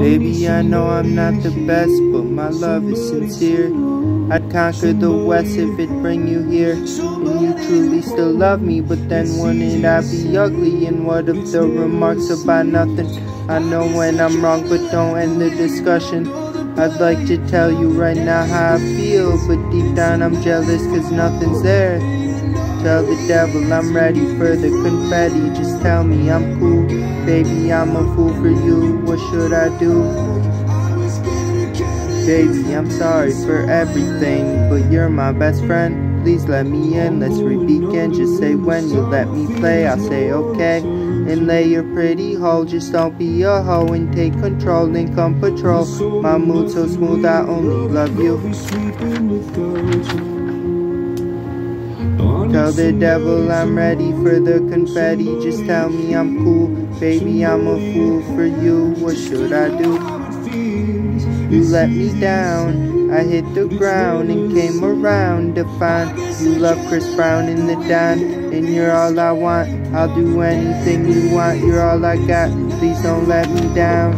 Baby, I know I'm not the best, but my love is sincere. I'd conquer the west if it bring you here. And you truly still love me, but then wouldn't I be ugly? And what if the remarks about nothing? I know when I'm wrong, but don't end the discussion. I'd like to tell you right now how I feel, but deep down I'm jealous cause nothing's there. Tell the devil I'm ready for the confetti, just tell me I'm cool. Baby, I'm a fool for you, what should I do? Baby, I'm sorry for everything, but you're my best friend. Please let me in, let's re-begin. Just say when you let me play, I'll say okay. And lay your pretty hoe, just don't be a hoe and take control and come patrol. My mood so smooth, I only love you. The devil I'm ready for the confetti, just tell me I'm cool. Baby, I'm a fool for you, what should I do? You let me down. I hit the ground and came around to find you love Chris Brown in the Don, and you're all I want. I'll do anything you want. You're all I got. Please don't let me down.